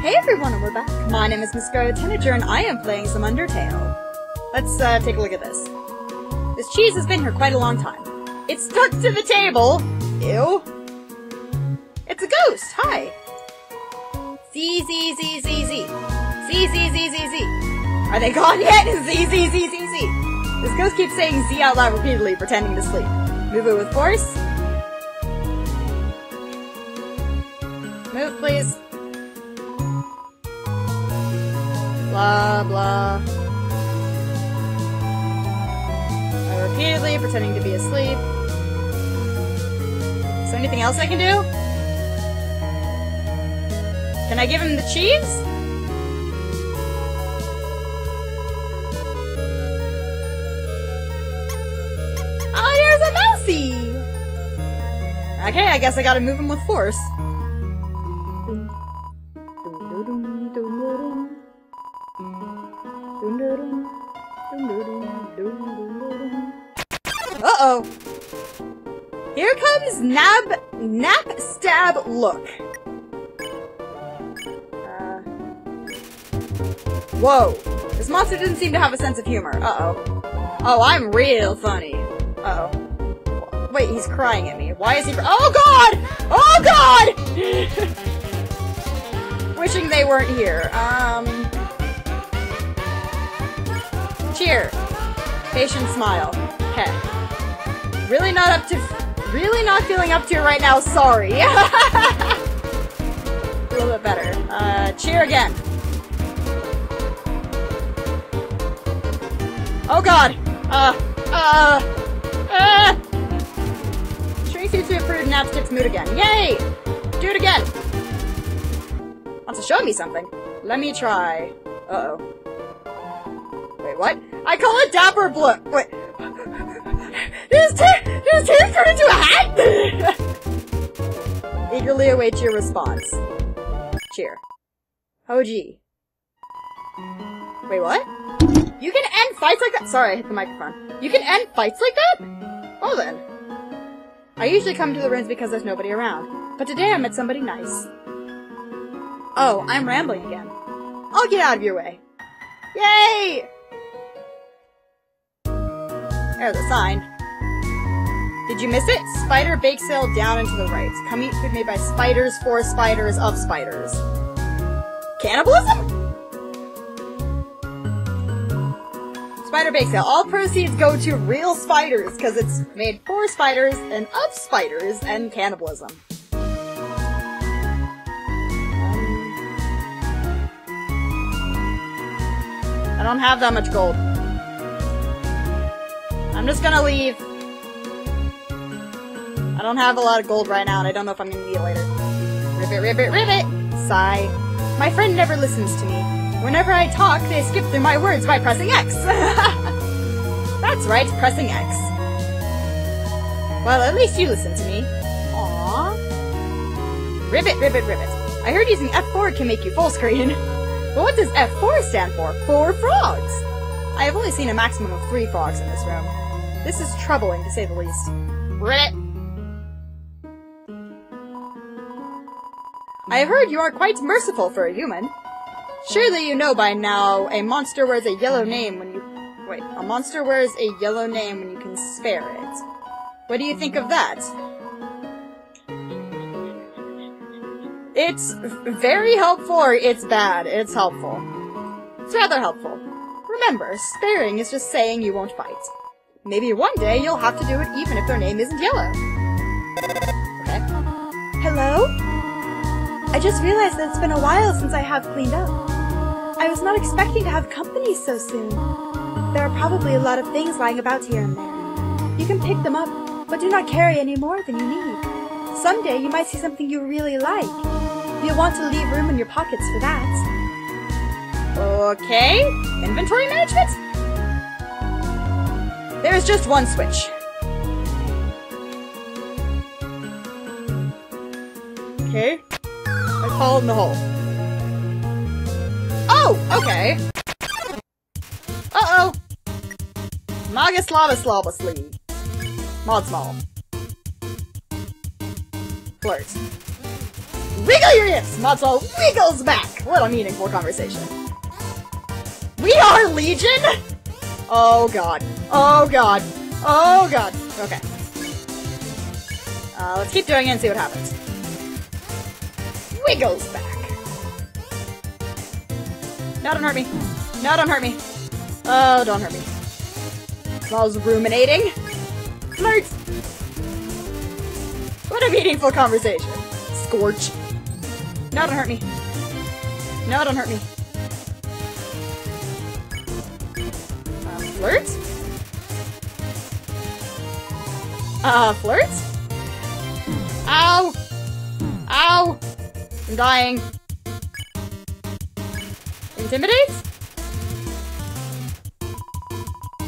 Hey everyone, and we're back. My name is Miss Scarlet Tanager, and I am playing some Undertale. Let's uh, take a look at this. This cheese has been here quite a long time. It's stuck to the table. Ew. It's a ghost. Hi. Z Z Z Z Z. Z Z Z Z Z. Are they gone yet? Z Z Z Z Z. This ghost keeps saying Z out loud repeatedly, pretending to sleep. Move it with force. Move, please. Blah, blah. Uh, repeatedly, pretending to be asleep. Is there anything else I can do? Can I give him the cheese? Oh, a mousey! Okay, I guess I gotta move him with force. Nab... Nap Stab Look. Uh... Whoa. This monster didn't seem to have a sense of humor. Uh-oh. Oh, I'm real funny. Uh oh. Wait, he's crying at me. Why is he? Oh God! Oh God! Wishing they weren't here. Um. Cheer. Patient smile. Heh. Really not up to. Really not feeling up to it right now. Sorry. a little bit better. Uh, cheer again. Oh God. Uh. Uh. Uh! Shrink seems to improve Napstablook's mood again. Yay! Do it again! Wants to show me something. Let me try. Uh-oh. Wait, what? I call it Dapper Blue- wait. His hair- Eagerly await your response. Cheer. Oh gee. Wait, what? You can end fights like that? Sorry, I hit the microphone. You can end fights like that? Well then. I usually come to the ruins because there's nobody around. But today I met somebody nice. Oh, I'm rambling again. I'll get out of your way. Yay! Oh, there's a sign. Did you miss it? Spider bake sale down and to the right. Come eat food made by spiders for spiders of spiders. Cannibalism? Spider Bake Sale. All proceeds go to real spiders because it's made for spiders and of spiders and cannibalism. I don't have that much gold. I'm just gonna leave. I don't have a lot of gold right now, and I don't know if I'm gonna need it later. Ribbit, ribbit, ribbit! Sigh. My friend never listens to me. Whenever I talk, they skip through my words by pressing X. That's right, pressing X. Well, at least you listen to me. Aww. Ribbit, ribbit, ribbit. I heard using F4 can make you full screen. But what does F4 stand for? Four frogs! I have only seen a maximum of three frogs in this room. This is troubling, to say the least. Ribbit! I have heard you are quite merciful for a human. Surely you know by now a monster wears a yellow name when you... Wait, a monster wears a yellow name when you can spare it. What do you think of that? It's very helpful or it's bad. It's helpful. It's rather helpful. Remember, sparing is just saying you won't fight. Maybe one day you'll have to do it even if their name isn't yellow. Okay. Hello? I just realized that it's been a while since I have cleaned up. I was not expecting to have company so soon. There are probably a lot of things lying about here and there. You can pick them up, but do not carry any more than you need. Someday you might see something you really like. You'll want to leave room in your pockets for that. Okay. Inventory management? There's just one switch. Okay. Fall in the hole. Oh, okay. Uh-oh. Magus Lava Slava Sleeve. Moldsmal. Flirt. Wiggle your hips! Matsuo wiggles back! What a meaningful conversation. We are Legion? Oh god. Oh god. Oh god. Okay. Uh, let's keep doing it and see what happens. Wiggles back. No, don't hurt me. No, don't hurt me. Oh, don't hurt me. Was ruminating. flirts. What a meaningful conversation. Scorch. No, don't hurt me. No, don't hurt me. Uh, flirt? Uh, flirt? Ow! Ow! I'm dying. Intimidate?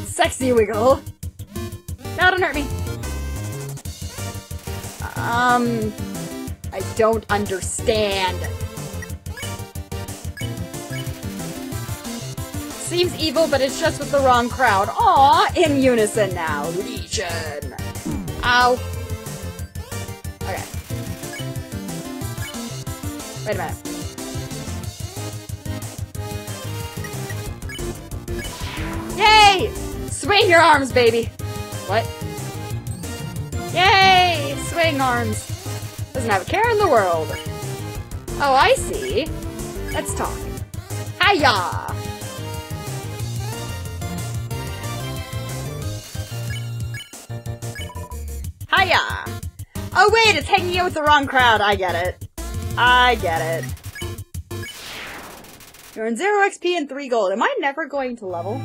Sexy wiggle. No, don't hurt me. Um, I don't understand. Seems evil, but it's just with the wrong crowd. Aw, in unison now. Legion. Ow. Wait a minute. Yay! Swing your arms, baby! What? Yay! Swing arms. Doesn't have a care in the world. Oh, I see. Let's talk. Hiya! Hiya! Oh wait, it's hanging out with the wrong crowd. I get it. I get it. You're in 0 XP and 3 gold. Am I never going to level?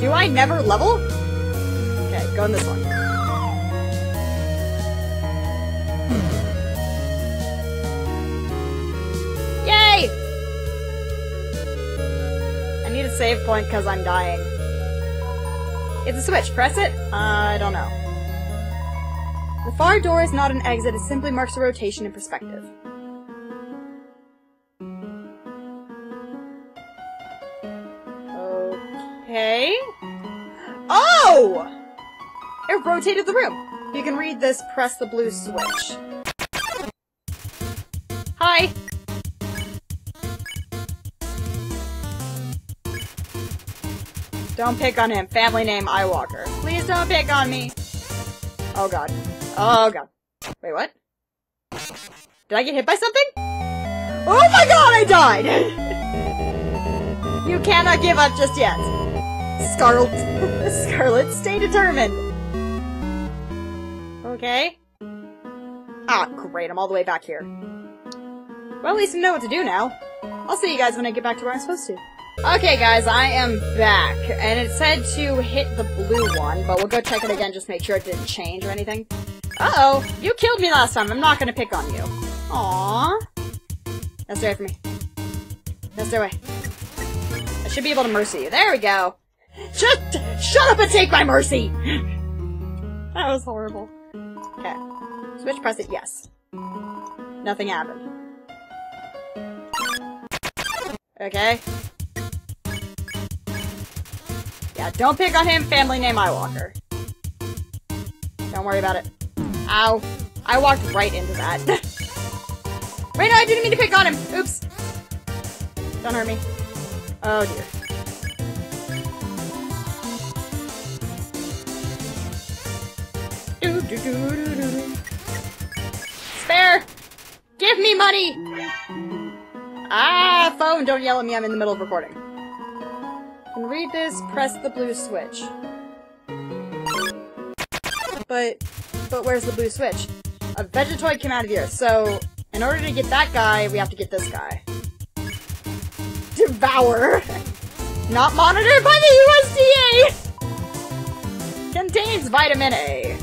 Do I never level? Okay, go in this one. Yay! I need a save point because I'm dying. It's a switch. Press it? I don't know. The far door is not an exit, it simply marks a rotation in perspective. Okay. Oh! It rotated the room. You can read this, press the blue switch. Hi! Don't pick on him. Family name Eyewalker. Please don't pick on me. Oh god. Oh god. Wait, what? Did I get hit by something? Oh my god, I died! you cannot give up just yet. Scarlet. Scarlet, stay determined. Okay. Ah, great, I'm all the way back here. Well, at least I know what to do now. I'll see you guys when I get back to where I'm supposed to. Okay, guys, I am back, and it said to hit the blue one, but we'll go check it again, just make sure it didn't change or anything. Uh-oh, you killed me last time, I'm not gonna pick on you. Aww. That's stay away from me. That's stay way. I should be able to mercy you. There we go. Just shut up and take my mercy! that was horrible. Okay. Switch, press it, yes. Nothing happened. Okay. Yeah, don't pick on him, family name Eyewalker. Don't worry about it. Ow. I walked right into that. Wait, no, I didn't mean to pick on him! Oops. Don't hurt me. Oh dear. Do, do, do. Spare! Give me money! Ah, phone, don't yell at me, I'm in the middle of recording. Can read this, press the blue switch. But, but where's the blue switch? A Vegetoid came out of here, so in order to get that guy, we have to get this guy. Devour! Not monitored by the USDA! Contains vitamin A.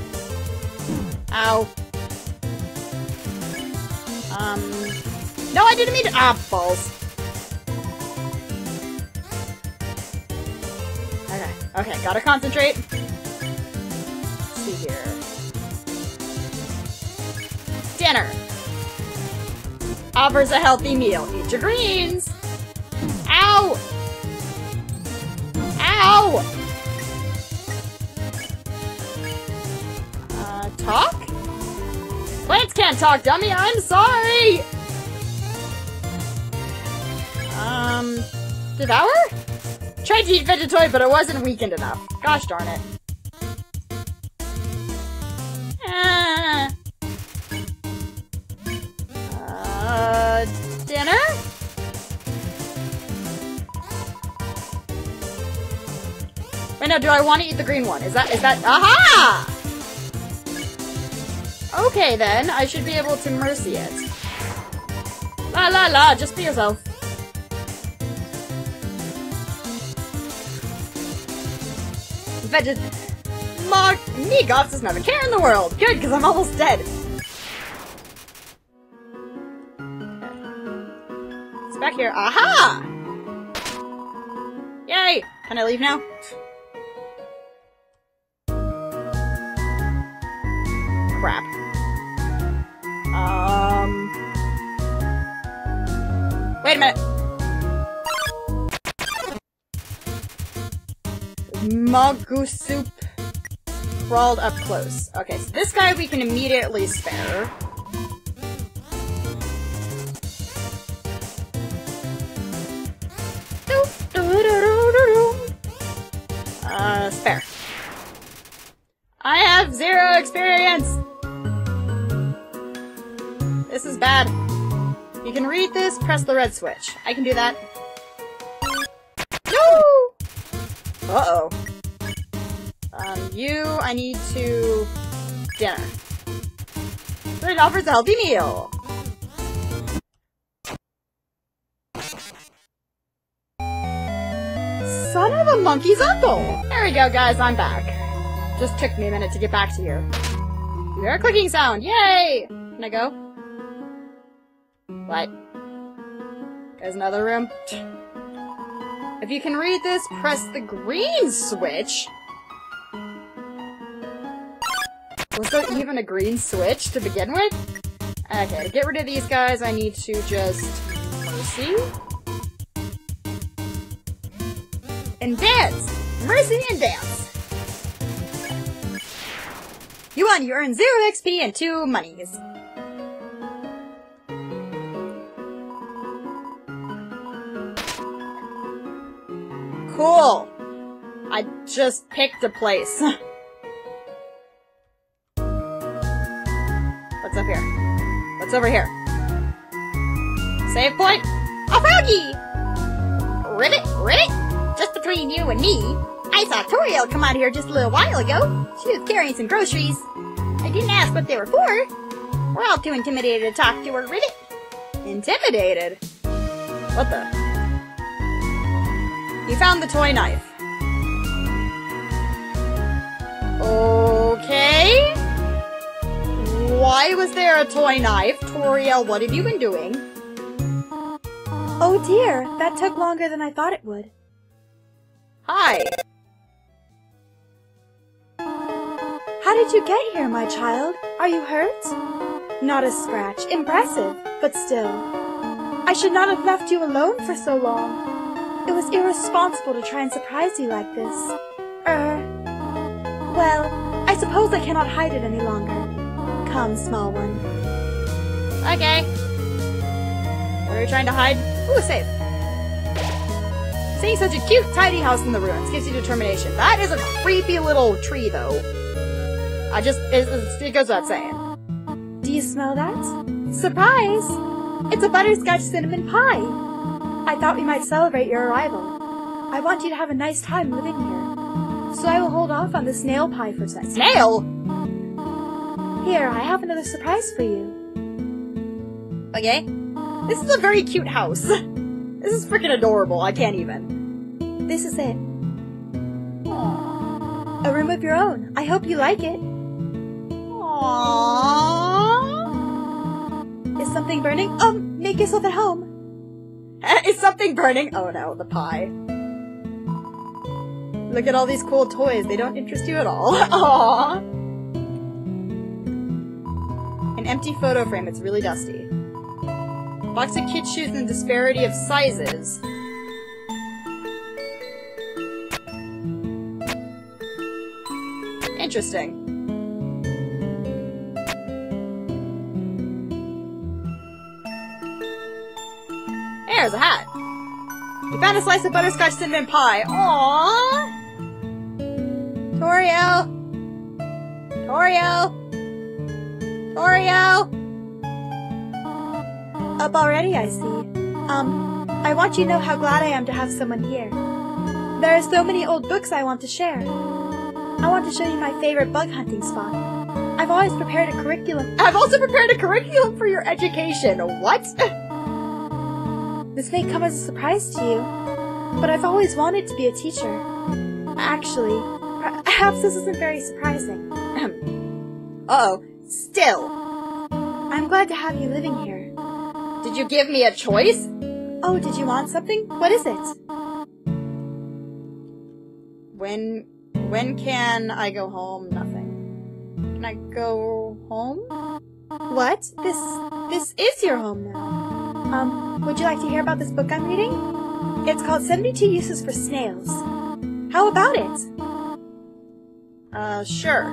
Ow. Um... No, I didn't mean to- Ah, balls. Okay, okay, gotta concentrate. Let's see here. Offers a healthy meal. Eat your greens. Ow! Ow! Uh, talk? Plants can't talk, dummy! I'm sorry! Um... Devour? Tried to eat Vegetoid, but it wasn't weakened enough. Gosh darn it. Wait, no, do I want to eat the green one? Is that, is that, aha! Okay then, I should be able to mercy it. La la la, just be yourself. Veget- Mark, Goths doesn't have a care in the world. Good, because I'm almost dead. It's back here. Aha! Yay! Can I leave now? Um... Wait a minute. Migosp crawled up close. Okay, so this guy we can immediately spare. Uh, spare. I have zero experience! This is bad. You can read this, press the red switch. I can do that. No! Uh-oh. Um, you, I need to... dinner. So it offers a healthy meal. Son of a monkey's uncle! There we go, guys, I'm back. Just took me a minute to get back to here. You hear a clicking sound, yay! Can I go? What? There's another room? If you can read this, press the green switch. Was there even a green switch to begin with? Okay, to get rid of these guys, I need to just... Mercy? And dance! Mercy and dance! You won! You earn 0 XP and 2 monies. Cool! I just picked a place. What's up here? What's over here? Save point? A froggy! Ribbit, ribbit! Just between you and me, I saw Toriel come out here just a little while ago. She was carrying some groceries. I didn't ask what they were for. We're all too intimidated to talk to her, Ribbit. Intimidated? What the? You found the toy knife. Okay. Why was there a toy knife? Toriel, what have you been doing? Oh dear, that took longer than I thought it would. Hi. How did you get here, my child? Are you hurt? Not a scratch. Impressive, but still. I should not have left you alone for so long. It was irresponsible to try and surprise you like this. Er... Well, I suppose I cannot hide it any longer. Come, small one. Okay. What are you trying to hide? Ooh, a safe. Seeing such a cute, tidy house in the ruins gives you determination. That is a creepy little tree, though. I just, it, it goes without saying. Do you smell that? Surprise! It's a butterscotch cinnamon pie! I thought we might celebrate your arrival. I want you to have a nice time living here. So I will hold off on the snail pie for tonight. Snail? Here, I have another surprise for you. Okay. This is a very cute house. this is freaking adorable. I can't even. This is it. A room of your own. I hope you like it. Aww. Is something burning? Um, make yourself at home. Eh, is something burning? Oh no, the pie. Look at all these cool toys. They don't interest you at all. Aww. An empty photo frame. It's really dusty. Box of kid shoes in disparity of sizes. Interesting. There's a hat. You found a slice of butterscotch cinnamon pie. Aww! Toriel! Toriel! Toriel! Up already, I see. Um, I want you to know how glad I am to have someone here. There are so many old books I want to share. I want to show you my favorite bug hunting spot. I've always prepared a curriculum. I've also prepared a curriculum for your education. What? This may come as a surprise to you, but I've always wanted to be a teacher. Actually, perhaps this isn't very surprising. Uh-oh. Still. I'm glad to have you living here. Did you give me a choice? Oh, did you want something? What is it? When when can I go home? Nothing. Can I go home? What? This this is your home now. Um, would you like to hear about this book I'm reading? It's called 72 Uses for Snails. How about it? Uh, sure.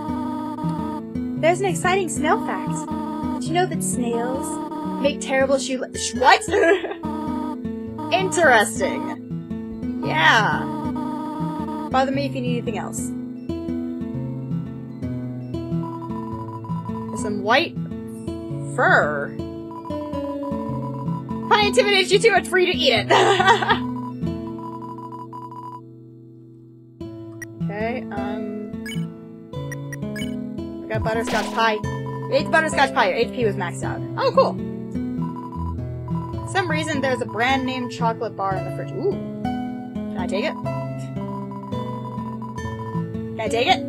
There's an exciting snail fact. Did you know that snails make terrible shoe Sh- What? Interesting. Yeah. Bother me if you need anything else. Some white fur. I intimidate you too much for you to eat it. okay, um. I got butterscotch pie. The butterscotch pie. Your HP was maxed out. Oh, cool. For some reason, there's a brand name chocolate bar in the fridge. Ooh. Can I take it? Can I take it?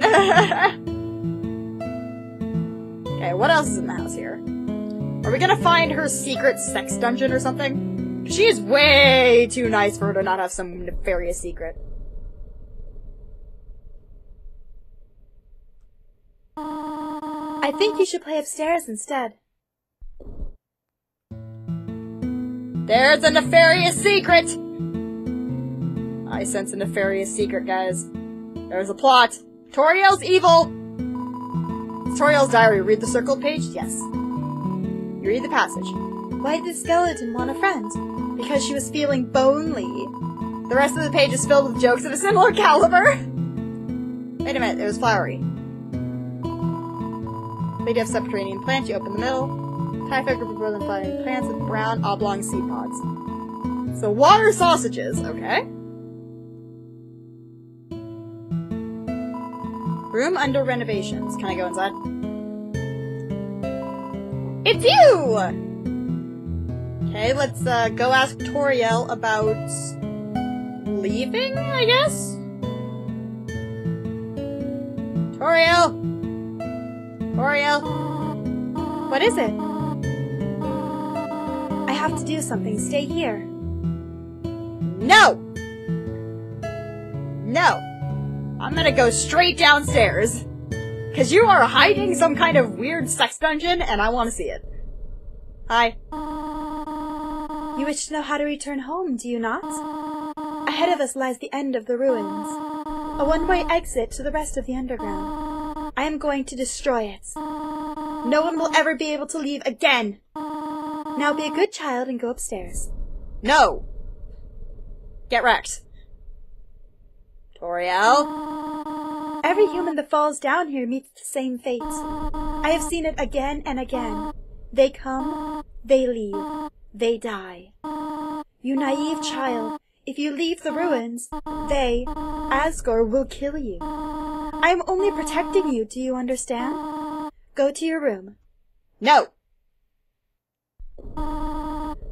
okay, what else is in the house here? Are we gonna find her secret sex dungeon or something? She is way too nice for her to not have some nefarious secret. I think you should play upstairs instead. There's a nefarious secret! I sense a nefarious secret, guys. There's a plot. Toriel's evil! It's Toriel's diary. Read the circled page? Yes. You read the passage. Why did the skeleton want a friend? Because she was feeling bonely. The rest of the page is filled with jokes of a similar caliber. Wait a minute, it was flowery. Lady of subterranean plant, you open the middle. Typhoid group of broken flowering plants with brown oblong seed pods. So water sausages, okay. Room under renovations. Can I go inside? It's you! Okay, let's uh, go ask Toriel about leaving, I guess? Toriel! Toriel! What is it? I have to do something. Stay here. No! No! I'm gonna go straight downstairs. Cause you are hiding some kind of weird sex dungeon, and I wanna see it. Hi. You wish to know how to return home, do you not? Ahead of us lies the end of the ruins, a one-way exit to the rest of the underground. I am going to destroy it. No one will ever be able to leave again. Now be a good child and go upstairs. No! Get wrecked. Toriel? Every human that falls down here meets the same fate. I have seen it again and again. They come, they leave, they die. You naive child, if you leave the ruins, they, Asgore, will kill you. I am only protecting you, do you understand? Go to your room. No!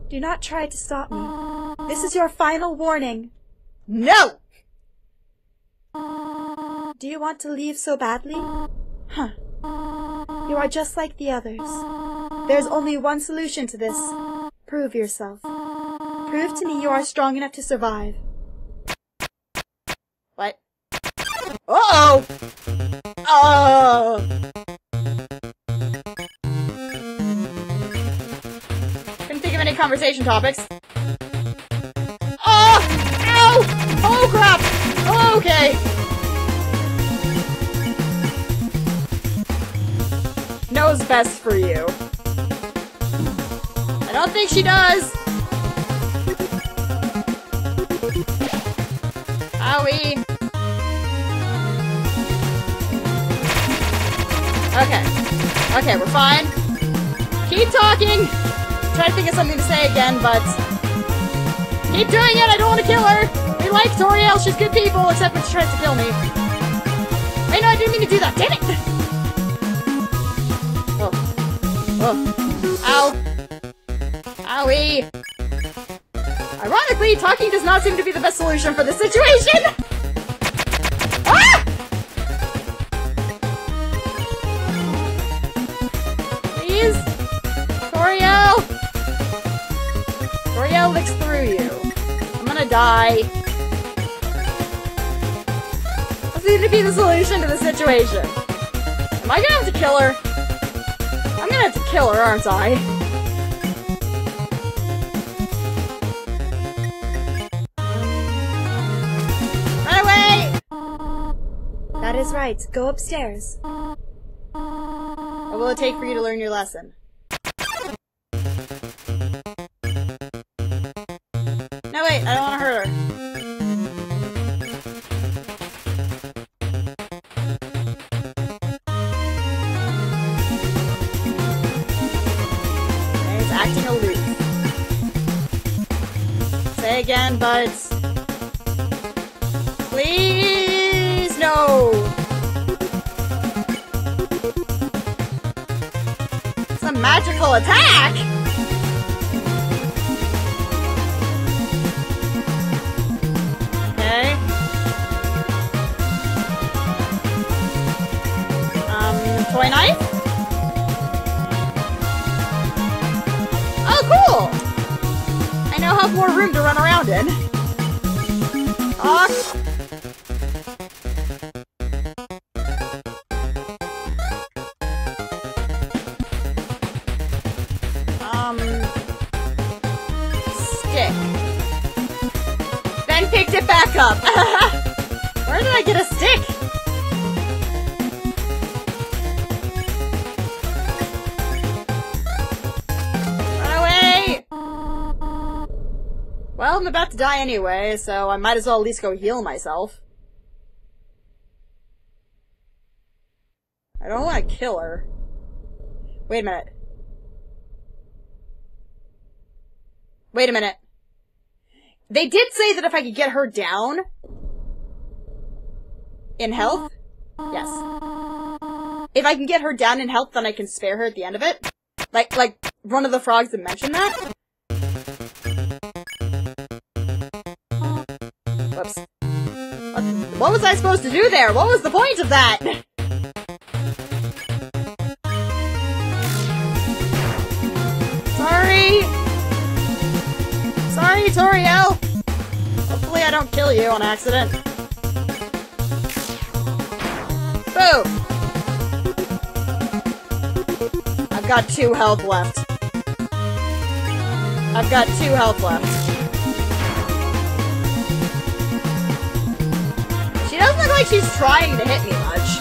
Do not try to stop me. This is your final warning. No! Do you want to leave so badly? Huh. You are just like the others. There's only one solution to this. Prove yourself. Prove to me you are strong enough to survive. What? Uh-oh! Oh! Couldn't think of any conversation topics. Oh! Ow! Oh crap! Okay. knows best for you. I don't think she does! Owie! Okay. Okay, we're fine. Keep talking! Try to think of something to say again, but... Keep doing it! I don't want to kill her! We like Toriel, she's good people, except when she tries to kill me. I know I didn't mean to do that, damn it! Ow. Owie! Ironically, talking does not seem to be the best solution for this situation! Ah! Please? Toriel! Toriel licks through you. I'm gonna die. That seems to be the solution to the situation. Am I gonna have to kill her? I'm gonna have to kill her, aren't I? Run away! That is right. Go upstairs. What will it take for you to learn your lesson? But... Please, no! It's a magical attack! More room to run around in. Well, I'm about to die anyway, so I might as well at least go heal myself. I don't want to kill her. Wait a minute. Wait a minute. They did say that if I could get her down in health, yes. If I can get her down in health, then I can spare her at the end of it. Like, like one of the frogs that mentioned that. Whoops. What, was I supposed to do there? What was the point of that? Sorry. Sorry, Toriel! Hopefully I don't kill you on accident. Boom! I've got two health left. I've got two health left. Like she's trying to hit me much.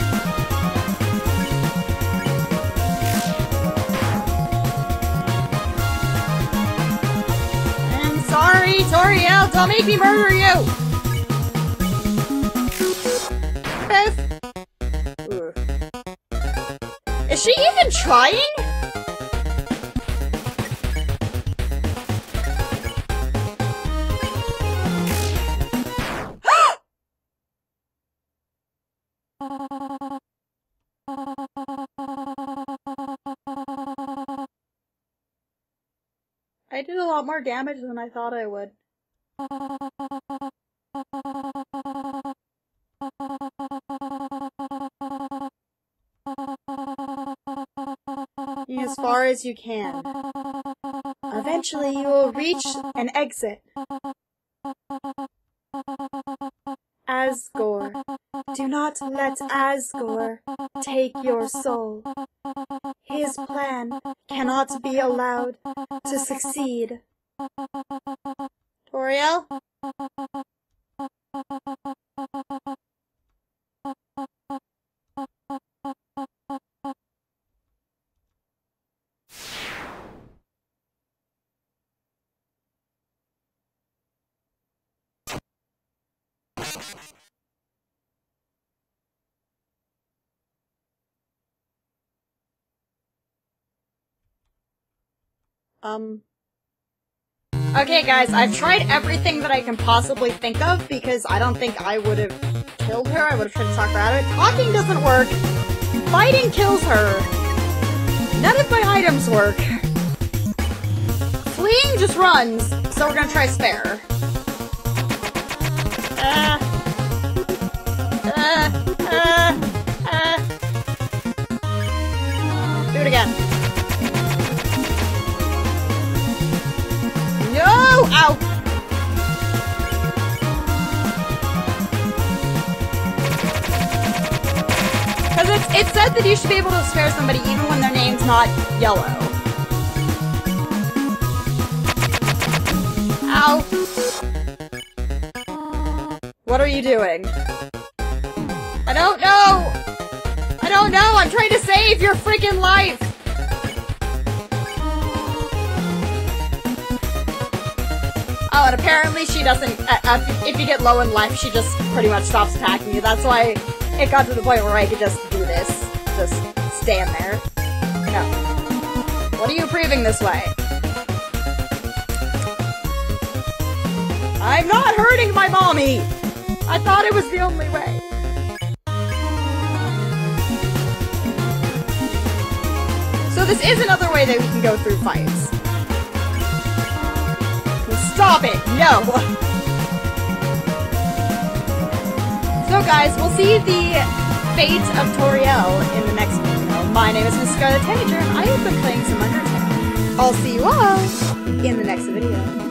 I'm sorry, Toriel, don't make me murder you! Ugh. Is she even trying? I did a lot more damage than I thought I would. As far as you can. Eventually, you will reach an exit. Asgore. Do not let Asgore take your soul. His plan cannot be allowed to succeed. Toriel? Um. Okay, guys, I've tried everything that I can possibly think of because I don't think I would have killed her. I would have tried to talk her out of it. Talking doesn't work. Fighting kills her. None of my items work. Fleeing just runs, so we're gonna try spare. Uh, uh, uh, uh. Do it again. It said that you should be able to spare somebody even when their name's not yellow. Ow! What are you doing? I don't know! I don't know! I'm trying to save your freaking life! Oh, and apparently she doesn't- uh, uh, if you get low in life, she just pretty much stops attacking you. That's why it got to the point where I could just this. Just stand there. No. What are you proving this way? I'm not hurting my mommy! I thought it was the only way. So this is another way that we can go through fights. Stop it! No! So guys, we'll see the fate of Toriel in the next video. My name is Miss Scarlet Tanager, and I have been playing some Undertale. I'll see you all in the next video.